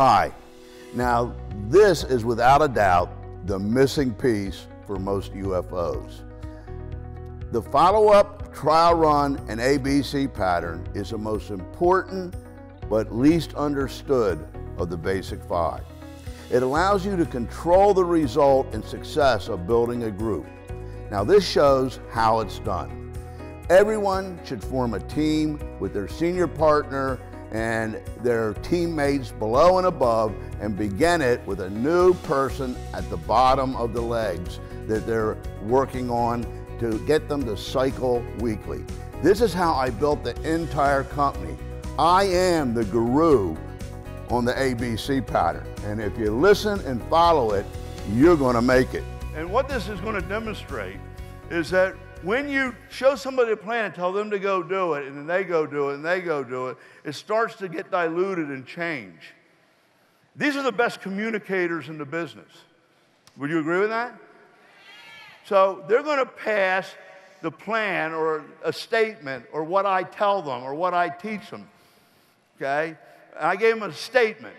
Hi. Now, this is without a doubt the missing piece for most UFOs. The follow-up trial run and ABC pattern is the most important but least understood of the basic five. It allows you to control the result and success of building a group. Now this shows how it's done. Everyone should form a team with their senior partner and their teammates below and above and begin it with a new person at the bottom of the legs that they're working on to get them to cycle weekly. This is how I built the entire company. I am the guru on the ABC pattern. And if you listen and follow it, you're going to make it. And what this is going to demonstrate is that when you show somebody a plan and tell them to go do it, and then they go do it, and they go do it, it starts to get diluted and change. These are the best communicators in the business. Would you agree with that? So they're going to pass the plan or a statement or what I tell them or what I teach them. Okay? I gave them a statement,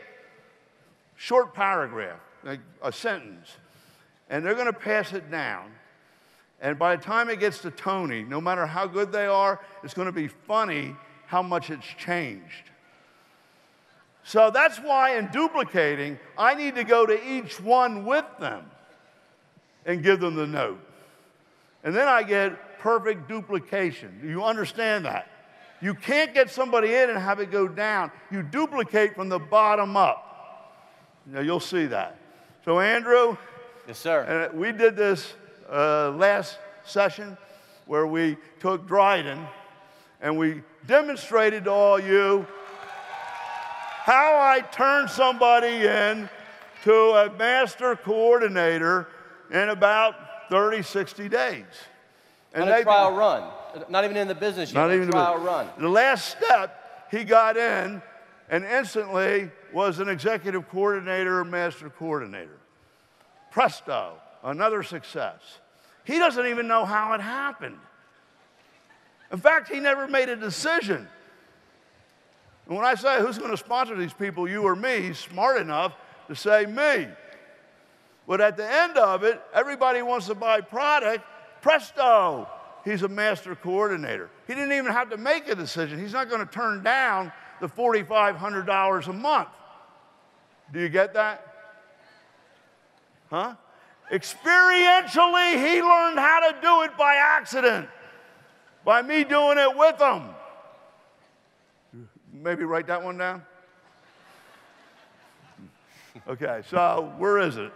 short paragraph, like a sentence, and they're going to pass it down. And by the time it gets to Tony, no matter how good they are, it's going to be funny how much it's changed. So that's why in duplicating, I need to go to each one with them and give them the note. And then I get perfect duplication. Do you understand that? You can't get somebody in and have it go down. You duplicate from the bottom up. Now you'll see that. So Andrew, yes, sir. And we did this uh, last session where we took Dryden and we demonstrated to all you how I turn somebody in to a master coordinator in about 30, 60 days. And a trial run. Not even in the business yet. Not even trial the, run. The last step, he got in and instantly was an executive coordinator, master coordinator. Presto, another success. He doesn't even know how it happened. In fact, he never made a decision. And when I say who's going to sponsor these people, you or me, he's smart enough to say me. But at the end of it, everybody wants to buy product. Presto, he's a master coordinator. He didn't even have to make a decision. He's not going to turn down the $4,500 a month. Do you get that? Huh? Experientially, he learned how to do it by accident, by me doing it with him. Maybe write that one down. Okay, so where is it?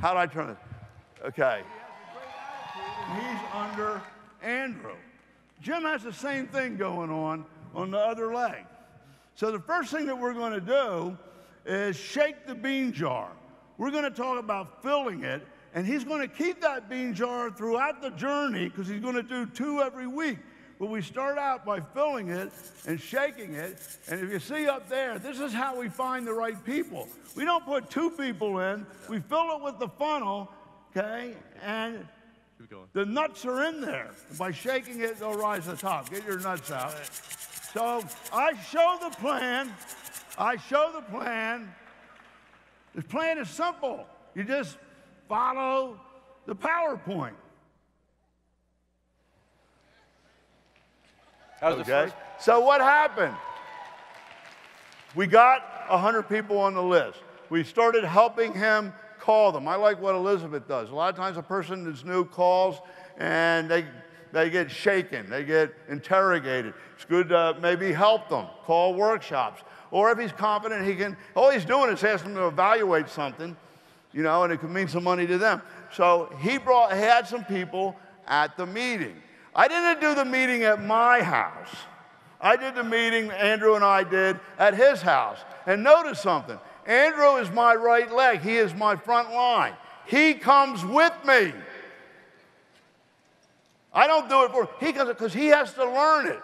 How do I turn it? Okay. He's under Andrew. Jim has the same thing going on on the other leg. So the first thing that we're going to do is shake the bean jar. We're going to talk about filling it, and he's going to keep that bean jar throughout the journey because he's going to do two every week. But we start out by filling it and shaking it. And if you see up there, this is how we find the right people. We don't put two people in, we fill it with the funnel, okay? And the nuts are in there. By shaking it, they'll rise to the top. Get your nuts out. So I show the plan. I show the plan. The plan is simple. You just follow the PowerPoint. okay. So what happened? We got 100 people on the list. We started helping him call them. I like what Elizabeth does. A lot of times a person that's new calls and they, they get shaken, they get interrogated. It's good to maybe help them, call workshops. Or if he's confident, he can, all he's doing is asking them to evaluate something, you know, and it could mean some money to them. So he brought, had some people at the meeting. I didn't do the meeting at my house. I did the meeting Andrew and I did at his house. And notice something Andrew is my right leg, he is my front line. He comes with me. I don't do it for he because he has to learn it.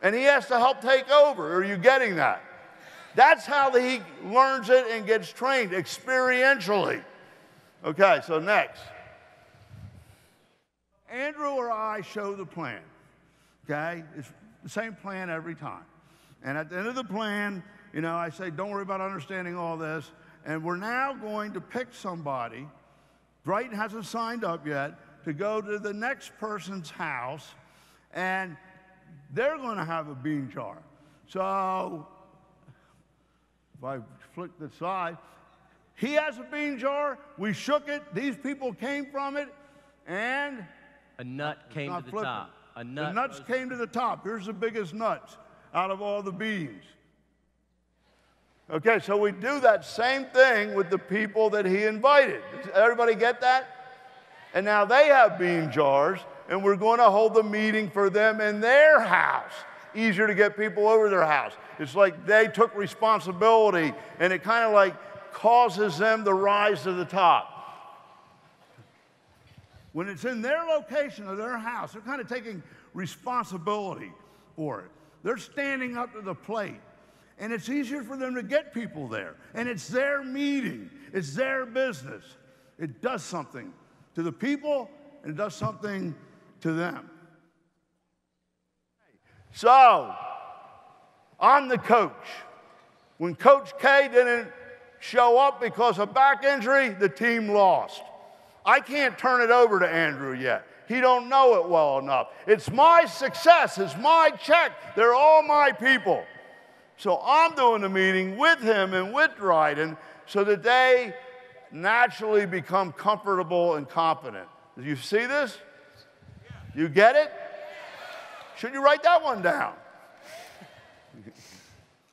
And he has to help take over. Are you getting that? That's how he learns it and gets trained experientially. Okay, so next. Andrew or I show the plan. Okay? It's the same plan every time. And at the end of the plan, you know, I say, don't worry about understanding all this. And we're now going to pick somebody. Brighton hasn't signed up yet to go to the next person's house, and they're going to have a bean jar. So if I flick the side, he has a bean jar. We shook it. These people came from it, and a nut came to the flipping. top. A nut. The nuts came to the top. Here's the biggest nuts out of all the beans. Okay, so we do that same thing with the people that he invited. Does everybody get that? And now they have bean jars, and we're going to hold the meeting for them in their house. Easier to get people over their house. It's like they took responsibility, and it kind of like causes them to rise to the top. When it's in their location or their house, they're kind of taking responsibility for it. They're standing up to the plate and it's easier for them to get people there. And it's their meeting, it's their business. It does something to the people, and it does something to them. So, I'm the coach. When Coach K didn't show up because of back injury, the team lost. I can't turn it over to Andrew yet. He don't know it well enough. It's my success. It's my check. They're all my people. So I'm doing the meeting with him and with Dryden so that they naturally become comfortable and confident. Do you see this? You get it? Should you write that one down?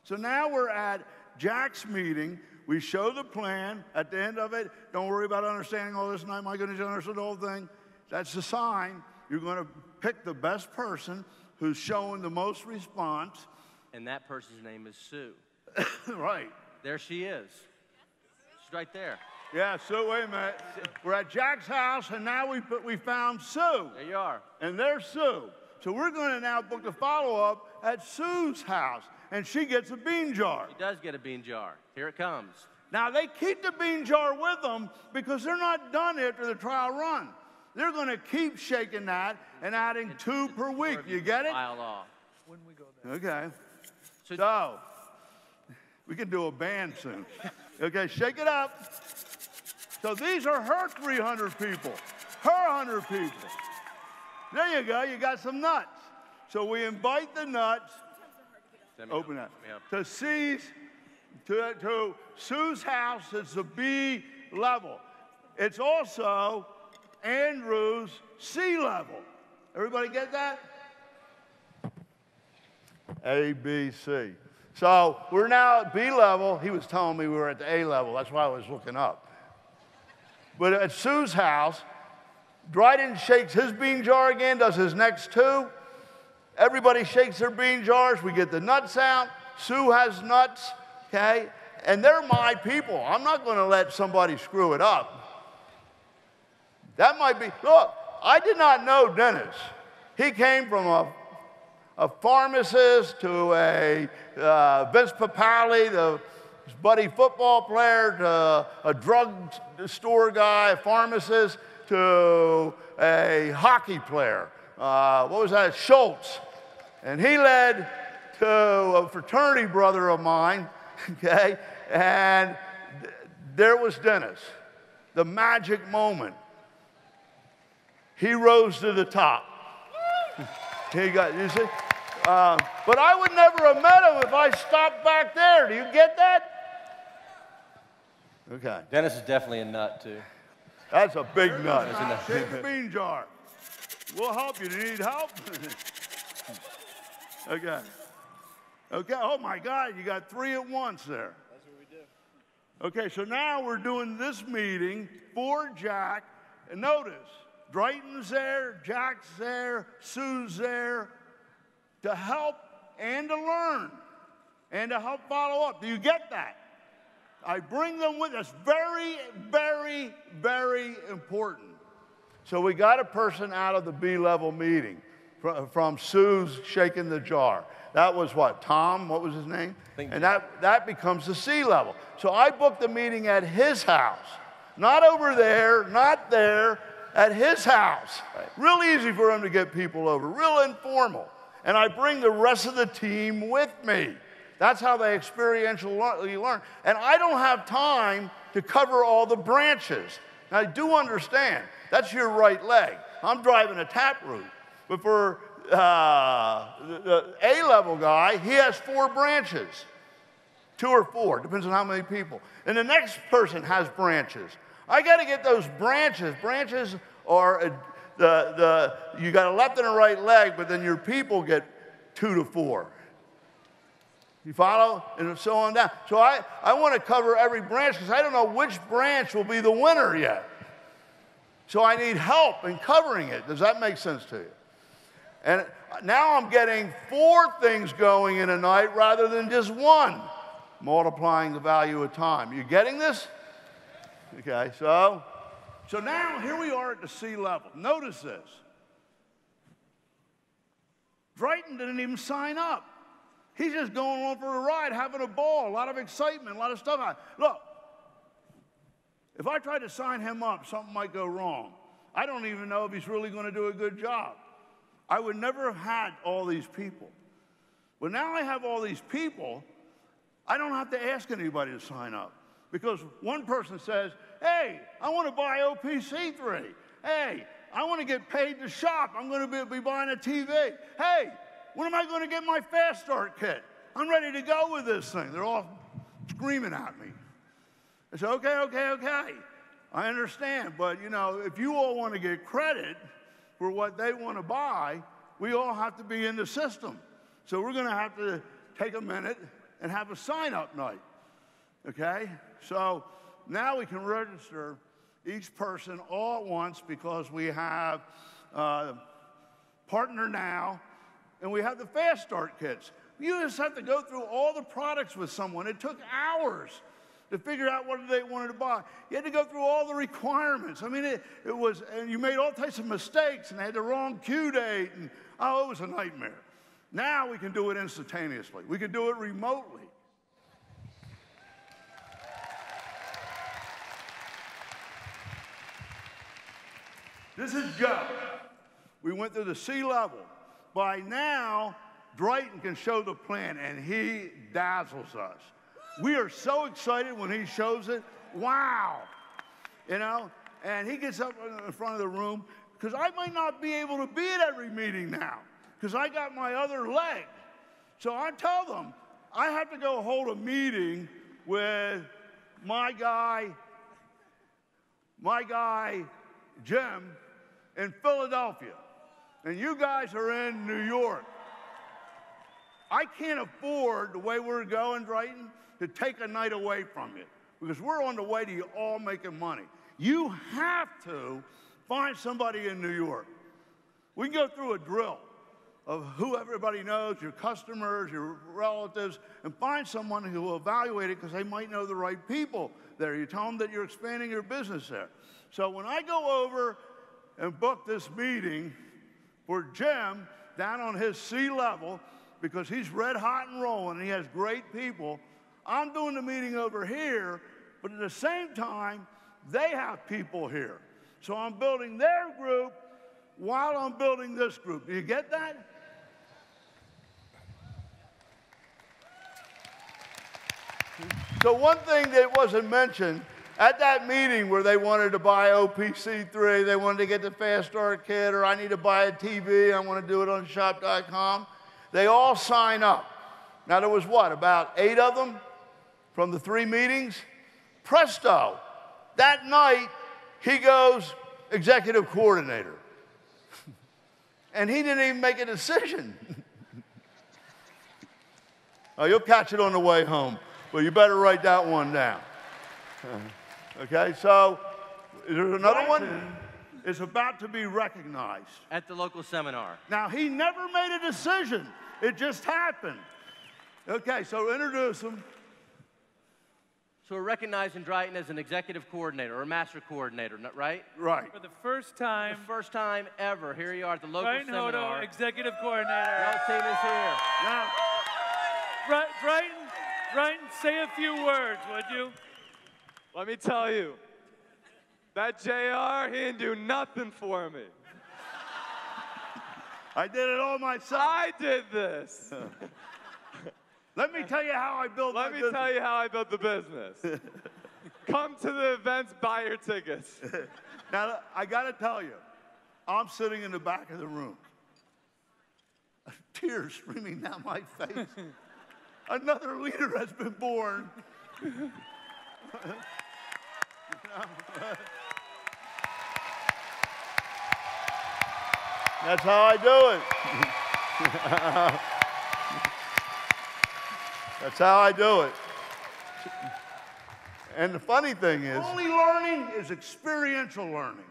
so now we're at Jack's meeting. We show the plan. At the end of it, don't worry about understanding all this tonight. My goodness, you understood the whole thing. That's the sign. You're going to pick the best person who's showing the most response and that person's name is Sue. right. There she is. She's right there. Yeah, Sue, wait a minute. We're at Jack's house, and now we, put, we found Sue. There you are. And there's Sue. So we're going to now book a follow up at Sue's house, and she gets a bean jar. She does get a bean jar. Here it comes. Now, they keep the bean jar with them because they're not done after the trial run. They're going to keep shaking that and adding two per week. You get it? File off. When we go there. Okay. So, so we can do a band soon. Okay, shake it up. So these are her 300 people, her 100 people. There you go, you got some nuts. So we invite the nuts, open up, to C's, to, to Sue's house. It's a B level. It's also Andrew's C level. Everybody get that? A, B, C. So we're now at B level. He was telling me we were at the A level. That's why I was looking up. But at Sue's house, Dryden shakes his bean jar again, does his next two. Everybody shakes their bean jars. We get the nuts out. Sue has nuts, okay? And they're my people. I'm not going to let somebody screw it up. That might be, look, I did not know Dennis. He came from a a pharmacist to a uh, Vince Papale, the buddy football player, to a drug store guy, a pharmacist, to a hockey player. Uh, what was that? Schultz. And he led to a fraternity brother of mine, okay? And th- there was Dennis, the magic moment. He rose to the top. he got, you see? Uh, but I would never have met him if I stopped back there. Do you get that? Okay. Dennis is definitely a nut, too. That's a big nut. Shake the bean jar. We'll help you. Do you need help? okay. Okay. Oh, my God. You got three at once there. That's what we do. Okay, so now we're doing this meeting for Jack. And notice, Drayton's there, Jack's there, Sue's there, to help and to learn and to help follow up. Do you get that? I bring them with us. Very, very, very important. So we got a person out of the B level meeting from, from Sue's shaking the jar. That was what? Tom, what was his name? And that, that becomes the C level. So I booked the meeting at his house. Not over there, not there, at his house. Right. Real easy for him to get people over, real informal and I bring the rest of the team with me. That's how they experientially learn. And I don't have time to cover all the branches. Now, I do understand that's your right leg. I'm driving a tap route. But for uh, the A level guy, he has four branches two or four, depends on how many people. And the next person has branches. I got to get those branches. Branches are a, the, the, you got a left and a right leg, but then your people get two to four. You follow? And so on down. So I, I want to cover every branch because I don't know which branch will be the winner yet. So I need help in covering it. Does that make sense to you? And now I'm getting four things going in a night rather than just one, multiplying the value of time. You getting this? Okay, so so now here we are at the C level. Notice this. Drayton didn't even sign up. He's just going on for a ride, having a ball, a lot of excitement, a lot of stuff. Look, if I tried to sign him up, something might go wrong. I don't even know if he's really going to do a good job. I would never have had all these people. But now I have all these people, I don't have to ask anybody to sign up. Because one person says, hey, I want to buy OPC3. Hey, I want to get paid to shop. I'm going to be, be buying a TV. Hey, when am I going to get my fast start kit? I'm ready to go with this thing. They're all screaming at me. I said, okay, okay, okay. I understand, but you know, if you all want to get credit for what they want to buy, we all have to be in the system. So we're going to have to take a minute and have a sign up night. Okay? So now we can register each person all at once because we have uh, Partner Now and we have the Fast Start kits. You just have to go through all the products with someone. It took hours to figure out what they wanted to buy. You had to go through all the requirements. I mean, it, it was, and you made all types of mistakes and had the wrong queue date, and oh, it was a nightmare. Now we can do it instantaneously, we can do it remotely. This is Joe. We went through the C level. By now, Drayton can show the plan, and he dazzles us. We are so excited when he shows it. Wow. You know? And he gets up in front of the room because I might not be able to be at every meeting now because I got my other leg. So I tell them, I have to go hold a meeting with my guy, my guy, Jim, in Philadelphia. And you guys are in New York. I can't afford the way we're going, Drayton, to take a night away from you because we're on the way to you all making money. You have to find somebody in New York. We can go through a drill of who everybody knows, your customers, your relatives, and find someone who will evaluate it because they might know the right people there. You tell them that you're expanding your business there. So when I go over and book this meeting for Jim down on his C level, because he's red hot and rolling and he has great people, I'm doing the meeting over here, but at the same time, they have people here. So I'm building their group while I'm building this group. Do you get that? So, one thing that wasn't mentioned at that meeting where they wanted to buy OPC3, they wanted to get the Fast Start kit, or I need to buy a TV, I want to do it on shop.com, they all sign up. Now, there was what, about eight of them? from the three meetings, presto, that night he goes executive coordinator. and he didn't even make a decision. oh, you'll catch it on the way home, but you better write that one down. okay, so there's another one. Is about to be recognized at the local seminar. Now, he never made a decision, it just happened. Okay, so introduce him. So we're recognizing Drayton as an executive coordinator or a master coordinator, right? Right. For the first time. The first time ever. Here you are at the local Drayton seminar. Hodo, executive coordinator. Your team is here. Now, Drayton, Drayton, say a few words, would you? Let me tell you, that JR, he didn't do nothing for me. I did it all myself. I did this. Let me tell you how I built Let me business. tell you how I built the business. Come to the events, buy your tickets. Now, I got to tell you, I'm sitting in the back of the room. Tears streaming down my face. Another leader has been born. That's how I do it. That's how I do it. And the funny thing is, only learning is experiential learning.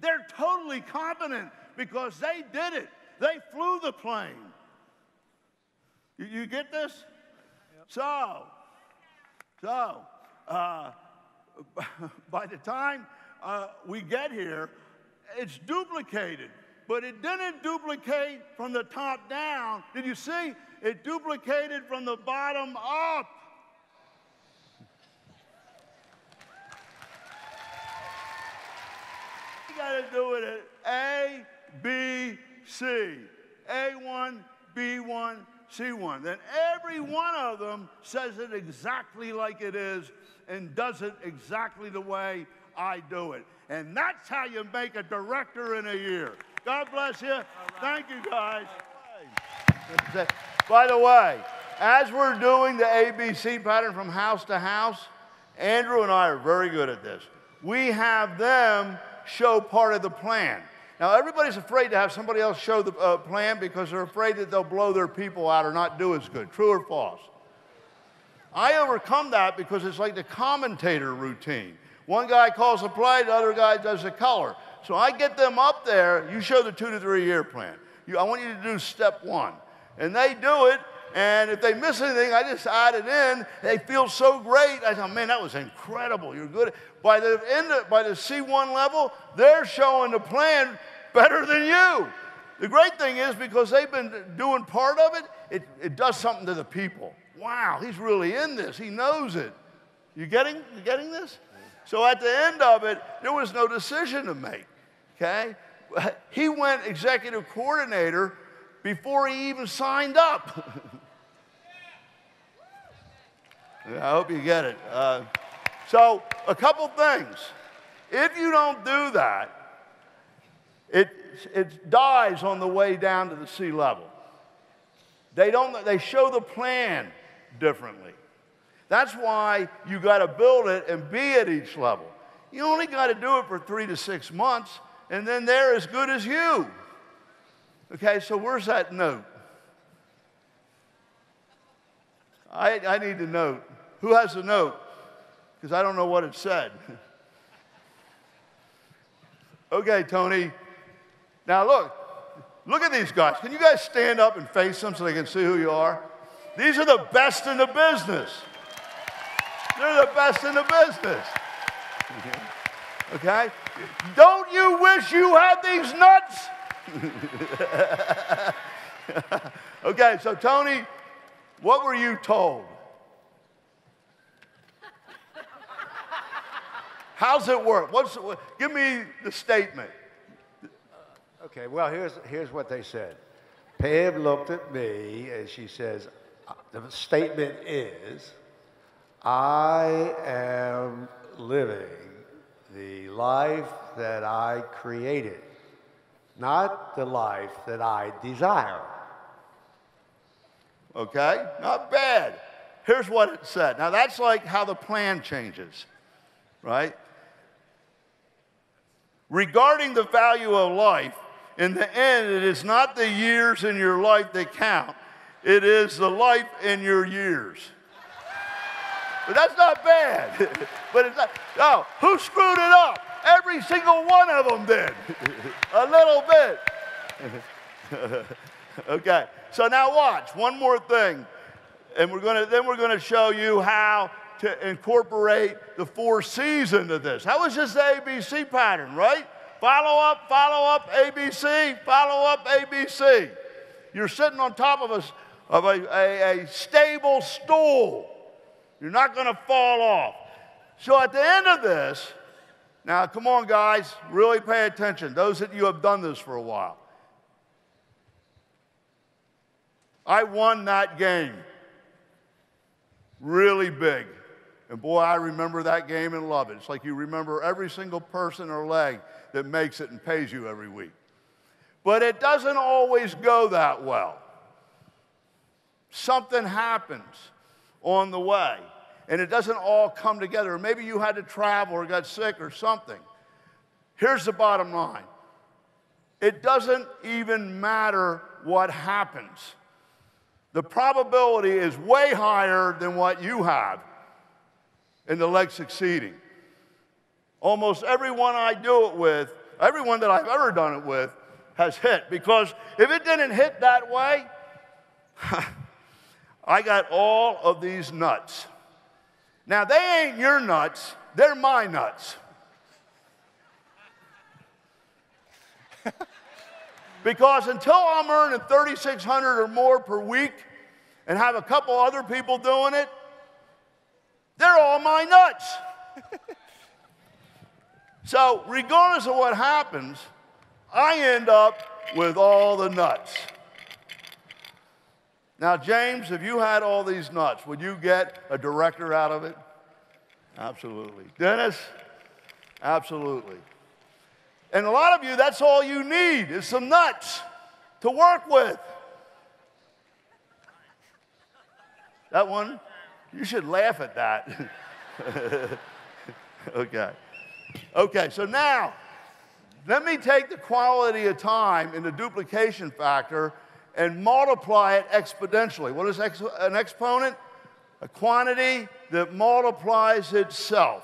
They're totally competent because they did it. They flew the plane. You, you get this? So, so, uh, by the time uh, we get here, it's duplicated. But it didn't duplicate from the top down. Did you see? It duplicated from the bottom up. You got to do it at A, B, C. A1, B1, C1. Then every one of them says it exactly like it is and does it exactly the way I do it. And that's how you make a director in a year. God bless you. Thank you, guys. By the way, as we're doing the ABC pattern from house to house, Andrew and I are very good at this. We have them show part of the plan. Now, everybody's afraid to have somebody else show the uh, plan because they're afraid that they'll blow their people out or not do as good. True or false? I overcome that because it's like the commentator routine. One guy calls the play, the other guy does the color. So I get them up there. You show the two to three year plan. You, I want you to do step one. And they do it. And if they miss anything, I just add it in. They feel so great. I thought, man, that was incredible. You're good. By the end, of, by the C1 level, they're showing the plan better than you. The great thing is because they've been doing part of it, it, it does something to the people. Wow, he's really in this. He knows it. You getting, you getting this? So at the end of it, there was no decision to make. Okay? He went executive coordinator before he even signed up. I hope you get it. Uh, so, a couple things. If you don't do that, it, it dies on the way down to the C level. They, don't, they show the plan differently. That's why you got to build it and be at each level. You only got to do it for three to six months, and then they're as good as you. Okay, so where's that note? I, I need to note. Who has the note? Because I don't know what it said. okay, Tony. Now look, look at these guys. Can you guys stand up and face them so they can see who you are? These are the best in the business. They're the best in the business. Okay? Don't you wish you had these nuts? okay, so Tony, what were you told? How's it work? What's what, give me the statement. Okay, well, here's, here's what they said. Pam looked at me and she says, the statement is, I am living the life that I created, not the life that I desire. Okay? Not bad. Here's what it said. Now, that's like how the plan changes, right? Regarding the value of life, in the end, it is not the years in your life that count, it is the life in your years. But that's not bad. but it's not. Oh, who screwed it up? Every single one of them did. A little bit. okay. So now watch. One more thing. And we're gonna then we're gonna show you how to incorporate the four C's into this. How is this ABC pattern, right? Follow up, follow up, ABC, follow up, ABC. You're sitting on top of a, of a, a, a stable stool. You're not going to fall off. So at the end of this, now come on, guys, really pay attention. Those that you have done this for a while. I won that game. really big. And boy, I remember that game and love it. It's like you remember every single person or leg that makes it and pays you every week. But it doesn't always go that well. Something happens on the way, and it doesn't all come together. Or maybe you had to travel or got sick or something. Here's the bottom line it doesn't even matter what happens. The probability is way higher than what you have in the leg succeeding. Almost everyone I do it with, everyone that I've ever done it with, has hit. Because if it didn't hit that way, I got all of these nuts. Now, they ain't your nuts, they're my nuts. because until I'm earning 3600 or more per week and have a couple other people doing it, they're all my nuts. so, regardless of what happens, I end up with all the nuts. Now, James, if you had all these nuts, would you get a director out of it? Absolutely. Dennis? Absolutely. And a lot of you, that's all you need is some nuts to work with. That one, you should laugh at that. okay. Okay, so now, let me take the quality of time and the duplication factor and multiply it exponentially. What is ex an exponent? A quantity that multiplies itself.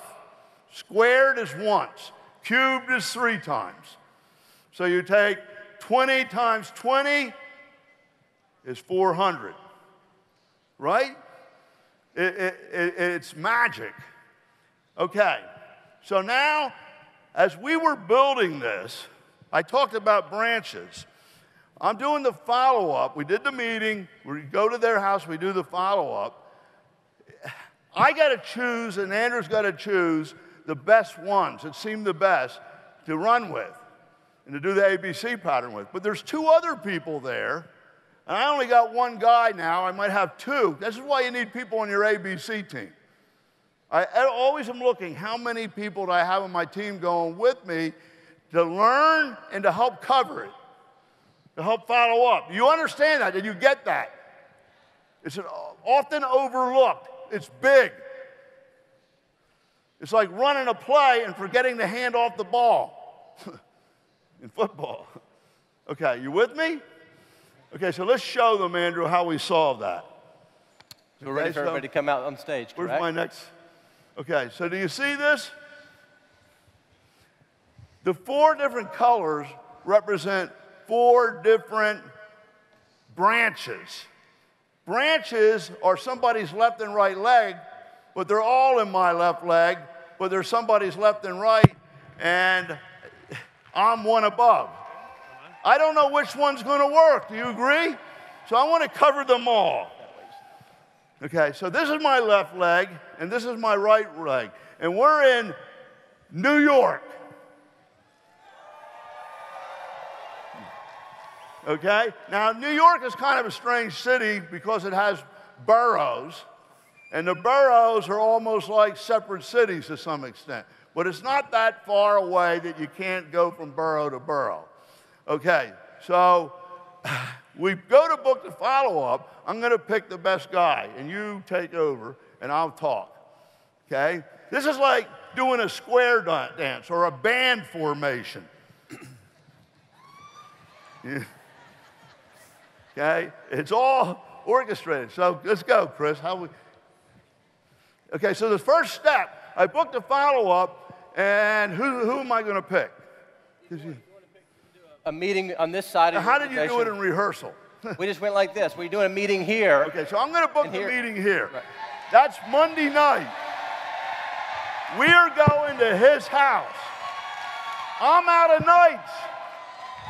Squared is once, cubed is three times. So you take 20 times 20 is 400, right? It, it, it, it's magic. Okay, so now as we were building this, I talked about branches. I'm doing the follow up. We did the meeting, we go to their house, we do the follow up. I got to choose, and Andrew's got to choose the best ones that seem the best to run with and to do the ABC pattern with. But there's two other people there, and I only got one guy now. I might have two. This is why you need people on your ABC team. I always am looking how many people do I have on my team going with me to learn and to help cover it, to help follow up. You understand that? Did you get that? It's uh, often overlooked. It's big. It's like running a play and forgetting to hand off the ball in football. Okay, you with me? Okay, so let's show them, Andrew, how we solve that. So we're ready for everybody to come out on stage, Where's my next? Okay, so do you see this? The four different colors represent four different branches. Branches are somebody's left and right leg, but they're all in my left leg, but they're somebody's left and right, and I'm one above. I don't know which one's going to work. Do you agree? So I want to cover them all. Okay, so this is my left leg, and this is my right leg. And we're in New York. Okay? Now, New York is kind of a strange city because it has boroughs, and the boroughs are almost like separate cities to some extent. But it's not that far away that you can't go from borough to borough. Okay, so we go to book the follow up. I'm going to pick the best guy, and you take over, and I'll talk. Okay? This is like doing a square dance or a band formation. yeah. Okay? It's all orchestrated. So let's go, Chris. How we... Okay, so the first step, I booked a follow up, and who, who am I going to pick? You... A meeting on this side now, of How did you do it in rehearsal? we just went like this. We're doing a meeting here. Okay, so I'm going to book the here. meeting here. Right. That's Monday night. We are going to his house. I'm out of nights.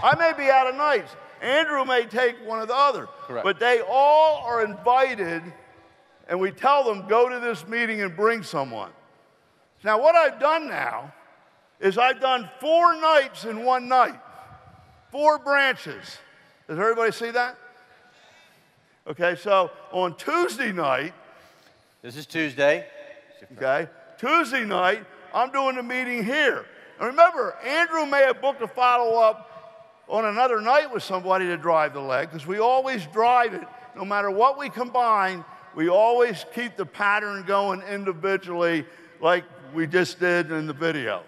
I may be out of nights. Andrew may take one of the other. Correct. But they all are invited, and we tell them, go to this meeting and bring someone. Now, what I've done now is I've done four nights in one night, four branches. Does everybody see that? Okay, so on Tuesday night, This is Tuesday. Okay? Tuesday night, I'm doing the meeting here. And remember, Andrew may have booked a follow up on another night with somebody to drive the leg because we always drive it. No matter what we combine, we always keep the pattern going individually, like we just did in the video.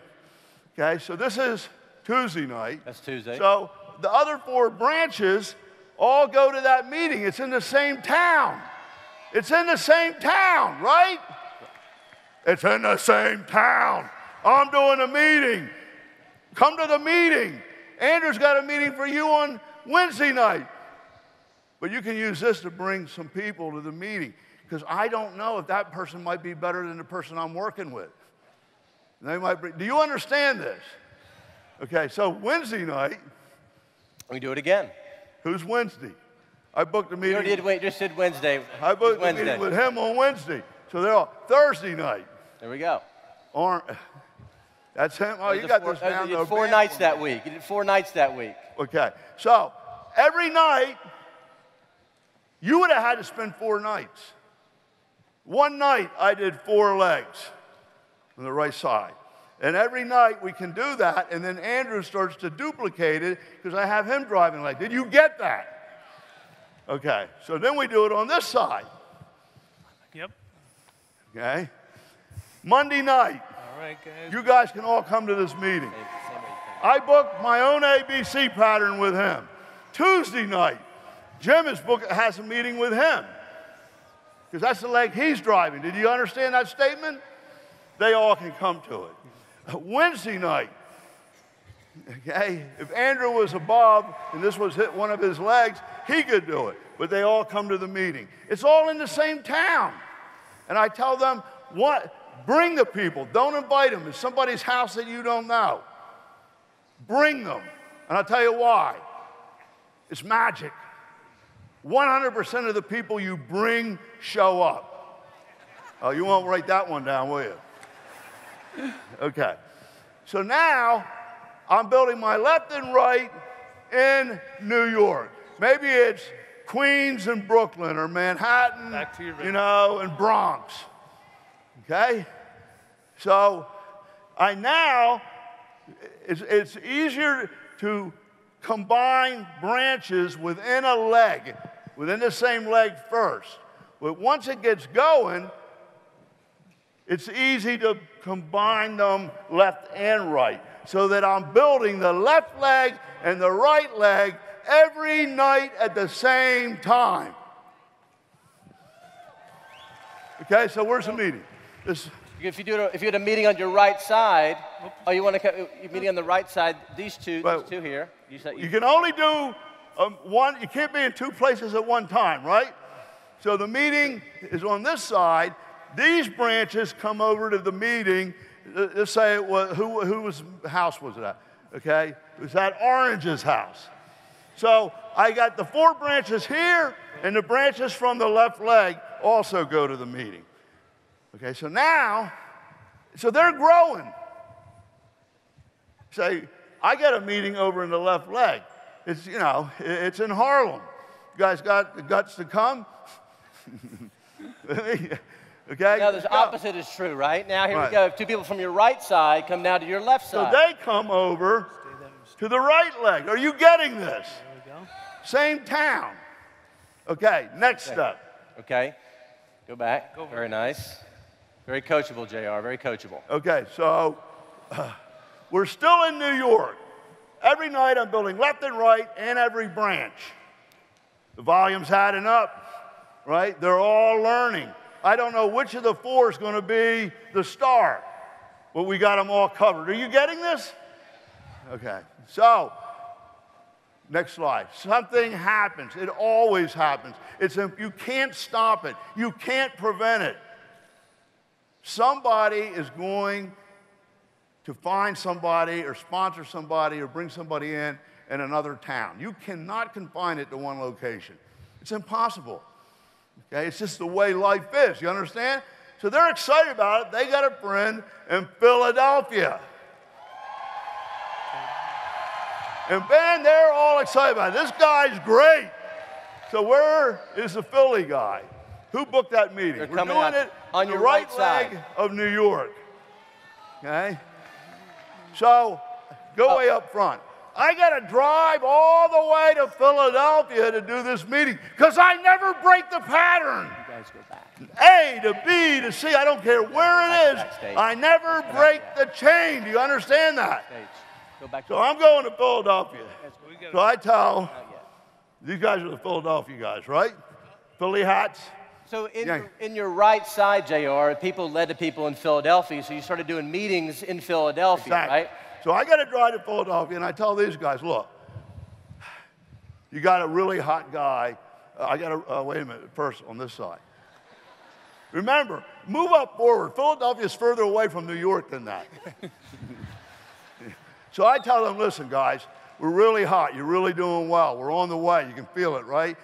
Okay, so this is Tuesday night. That's Tuesday. So the other four branches all go to that meeting. It's in the same town. It's in the same town, right? It's in the same town. I'm doing a meeting. Come to the meeting. Andrew's got a meeting for you on Wednesday night. But you can use this to bring some people to the meeting because I don't know if that person might be better than the person I'm working with. They might bring, do you understand this? Okay, so Wednesday night, we do it again. who's Wednesday? I booked a meeting. already did, wait, just did Wednesday. I booked a meeting with him on Wednesday. So they're all Thursday night. There we go. Aren't, that's him. Oh, you are got four, this down. You did four band nights that week. You did four nights that week. Okay, so every night, you would have had to spend four nights. One night, I did four legs on the right side. And every night we can do that, and then Andrew starts to duplicate it because I have him driving leg. Did you get that? Okay, so then we do it on this side. Yep. Okay? Monday night, Guys. you guys can all come to this meeting. I booked my own ABC pattern with him. Tuesday night, Jim is book, has a meeting with him because that's the leg he's driving. Did you understand that statement? They all can come to it. Wednesday night, okay, if Andrew was above and this was hit one of his legs, he could do it. But they all come to the meeting. It's all in the same town. And I tell them, what? Bring the people. Don't invite them. It's somebody's house that you don't know. Bring them. And I'll tell you why. It's magic. 100% of the people you bring show up. Oh, you won't write that one down, will you? Okay. So now I'm building my left and right in New York. Maybe it's Queens and Brooklyn or Manhattan, your you know, and Bronx. Okay? So I now, it's, it's easier to combine branches within a leg, within the same leg first. But once it gets going, it's easy to combine them left and right so that I'm building the left leg and the right leg every night at the same time. Okay, so where's the meeting? This, If you, do if you had a meeting on your right side, oh, you want to you're meeting on the right side, these two, these two here. You said you can only do um, one, you can't be in two places at one time, right? So the meeting is on this side. These branches come over to the meeting. Let's say it was, who, whose house was that? Okay? It was at Orange's house. So I got the four branches here, and the branches from the left leg also go to the meeting. Okay, so now, so they're growing. Say, I got a meeting over in the left leg. It's, you know, it's in Harlem. You guys got the guts to come? okay? now the opposite is true, right? Now here Right. we go. Two people from your right side come now to your left side. So they come over to the right leg. Are you getting this? There we go. Same town. Okay, next step. okay. Go back. Very nice. Very coachable, Jr. Very coachable. Okay, so uh, we're still in New York. Every night I'm building left and right and every branch. The volume's adding up, right? They're all learning. I don't know which of the four is going to be the star, but we got them all covered. Are you getting this? Okay, so next slide. Something happens. It always happens. It's a, you can't stop it. You can't prevent it. Somebody is going to find somebody or sponsor somebody or bring somebody in in another town. You cannot confine it to one location. It's impossible. Okay, it's just the way life is. You understand? So they're excited about it. They got a friend in Philadelphia. And man, they're all excited about it. This guy's great. So where is the Philly guy? Who booked that meeting? They're We're coming doing out. it On the your right, right side. of New York. Okay? So go uh, way up front. I got to drive all the way to Philadelphia to do this meeting because I never break the pattern. You guys go back. A to B to C, I don't care where it is. I never break the chain. Do you understand that? Go back. So I'm going to Philadelphia. We got So I tell Not these guys are the Philadelphia guys, right? Philly hats. So in, Yeah. your, in your right side, JR, people led to people in Philadelphia, so you started doing meetings in Philadelphia, Exactly. right? So I got to drive to Philadelphia, and I tell these guys, look, you got a really hot guy. Uh, I got to, uh, wait a minute, first on this side. Remember, move up forward. Philadelphia's further away from New York than that. so I tell them, listen, guys, we're really hot. You're really doing well. We're on the way. You can feel it, right?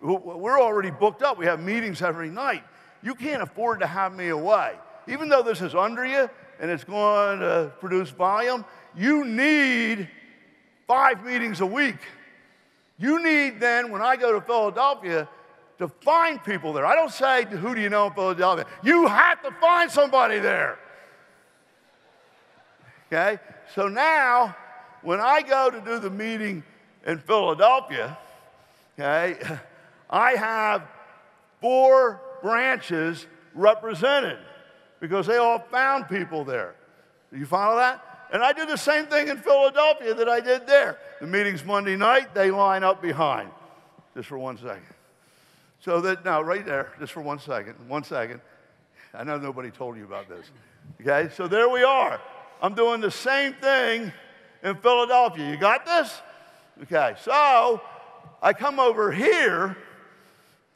We're already booked up. We have meetings every night. You can't afford to have me away. Even though this is under you and it's going to produce volume, you need five meetings a week. You need then, when I go to Philadelphia, to find people there. I don't say, who do you know in Philadelphia? You have to find somebody there. Okay? So now, when I go to do the meeting in Philadelphia, okay, I have four branches represented because they all found people there. Do you follow that? And I do the same thing in Philadelphia that I did there. The meeting's Monday night, they line up behind. Just for one second. So that, now, right there, just for one second, one second. I know nobody told you about this. Okay, so there we are. I'm doing the same thing in Philadelphia. You got this? Okay, so I come over here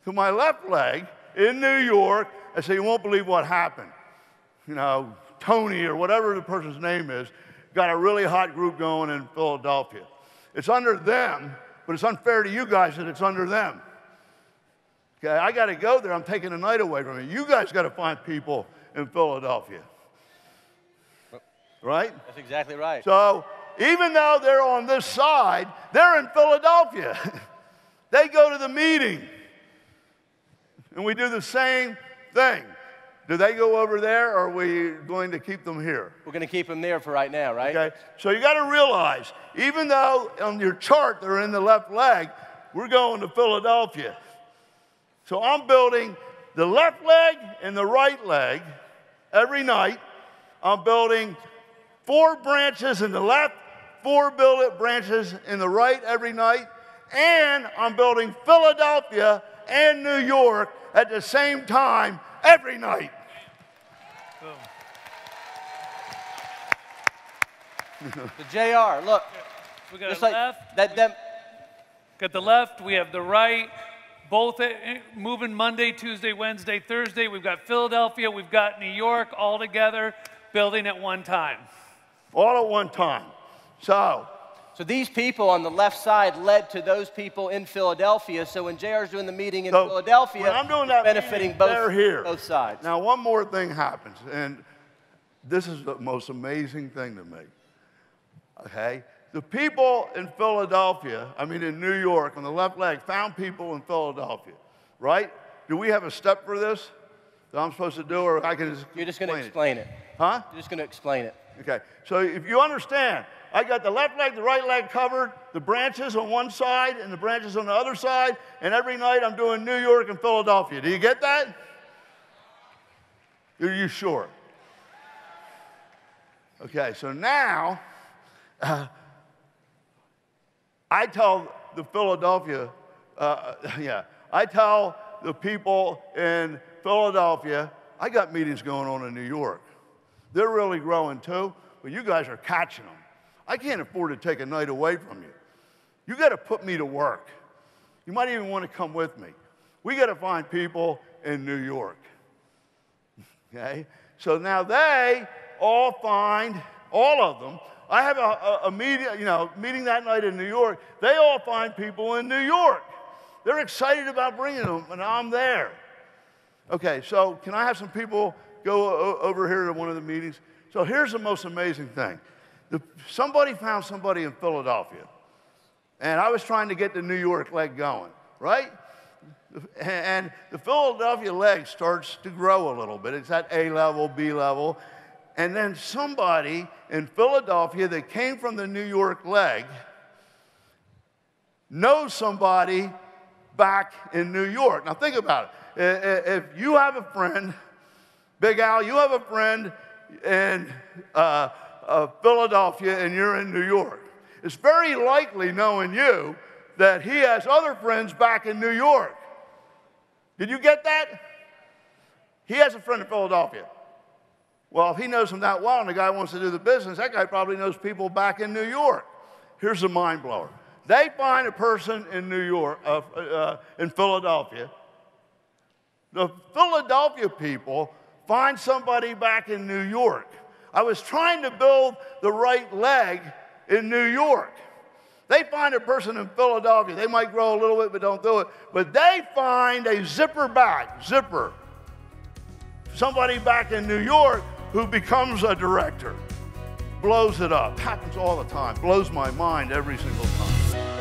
to my left leg in New York I say, You won't believe what happened. You know, Tony or whatever the person's name is got a really hot group going in Philadelphia. It's under them, but it's unfair to you guys that it's under them. Okay, I got to go there. I'm taking the night away from you. You guys got to find people in Philadelphia. Right? That's exactly right. So even though they're on this side, they're in Philadelphia. they go to the meeting. And we do the same thing. Do they go over there or are we going to keep them here? We're going to keep them there for right now, right? Okay? So you got to realize, even though on your chart they're in the left leg, we're going to Philadelphia. So I'm building the left leg and the right leg every night. I'm building four branches in the left, four build branches in the right every night, and I'm building Philadelphia and New York at the same time every night. The JR, look, We got just like left, that, dem- got the left, we have the right. Both eh, eh, moving Monday, Tuesday, Wednesday, Thursday. We've got Philadelphia, we've got New York all together, building at one time. All at one time. So, So these people on the left side led to those people in Philadelphia. So when JR's doing the meeting in So, Philadelphia, I'm doing that benefiting meeting, both, they're here. both sides. Now, one more thing happens, and this is the most amazing thing to me. Okay? The people in Philadelphia, I mean in New York, on the left leg, found people in Philadelphia, right? Do we have a step for this that I'm supposed to do, or I can just You're just going to explain it? Huh? You're just going to explain it. Okay, so if you understand, I got the left leg, the right leg covered, the branches on one side and the branches on the other side, and every night I'm doing New York and Philadelphia. Do you get that? Are you sure? Okay, so now uh, I tell the Philadelphia, uh, yeah, I tell the people in Philadelphia, I got meetings going on in New York. They're really growing too, but you guys are catching them. I can't afford to take a night away from you. You got to put me to work. You might even want to come with me. We got to find people in New York. Okay? So now they all find, all of them, I have a, a, a meeting, you know, meeting that night in New York. They all find people in New York. They're excited about bringing them, and I'm there. Okay, so can I have some people go over here to one of the meetings? So here's the most amazing thing. The, somebody found somebody in Philadelphia, and I was trying to get the New York leg going, right? and the Philadelphia leg starts to grow a little bit. It's at A level, B level. And then somebody in Philadelphia that came from the New York leg knows somebody back in New York. Now, think about it. If you have a friend, Big Al, you have a friend in uh, uh, Philadelphia and you're in New York, it's very likely, knowing you, that he has other friends back in New York. Did you get that? He has a friend in Philadelphia. Well, if he knows him that well and the guy wants to do the business, that guy probably knows people back in New York. Here's a mind blower. They find a person in New York, uh, uh, in Philadelphia. The Philadelphia people find somebody back in New York. I was trying to build the right leg in New York. They find a person in Philadelphia. They might grow a little bit, but don't do it. But they find a zipper back, zipper. Somebody back in New York who becomes a director, blows it up. Happens all the time, blows my mind every single time.